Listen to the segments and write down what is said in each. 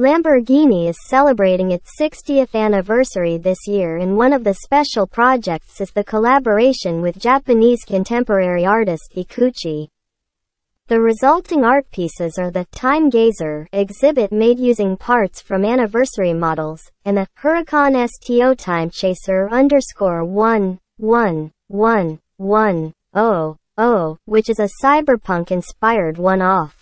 Lamborghini is celebrating its 60th anniversary this year and one of the special projects is the collaboration with Japanese contemporary artist Ikeuchi. The resulting art pieces are the Time Gazer exhibit made using parts from anniversary models, and the Huracan STO Time Chaser underscore 1, 1, 1, 1, 0, 0, which is a cyberpunk-inspired one-off.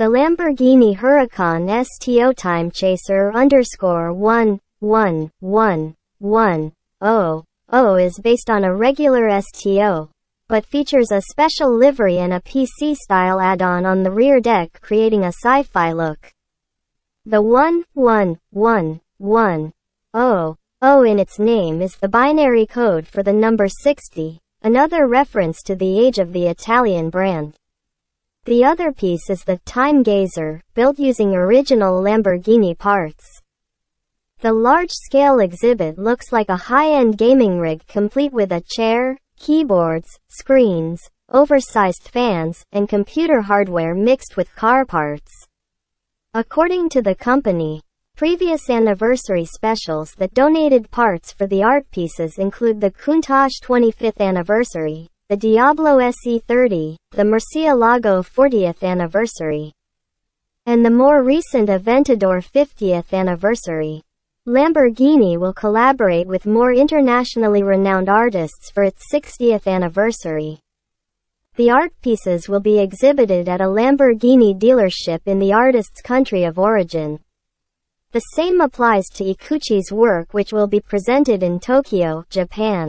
The Lamborghini Huracan STO Time Chaser underscore 1, 1, 1, 1, 0, 0 is based on a regular STO, but features a special livery and a PC-style add-on on the rear deck creating a sci-fi look. The 1, 1, 1, 1, 0, 0 in its name is the binary code for the number 60, another reference to the age of the Italian brand. The other piece is the Time Gazer, built using original Lamborghini parts. The large-scale exhibit looks like a high-end gaming rig complete with a chair, keyboards, screens, oversized fans, and computer hardware mixed with car parts. According to the company, previous anniversary specials that donated parts for the art pieces include the Countach 25th anniversary, the Diablo SE30, the Murcielago 40th anniversary, and the more recent Aventador 50th anniversary. Lamborghini will collaborate with more internationally renowned artists for its 60th anniversary. The art pieces will be exhibited at a Lamborghini dealership in the artist's country of origin. The same applies to Ikeuchi's work which will be presented in Tokyo, Japan.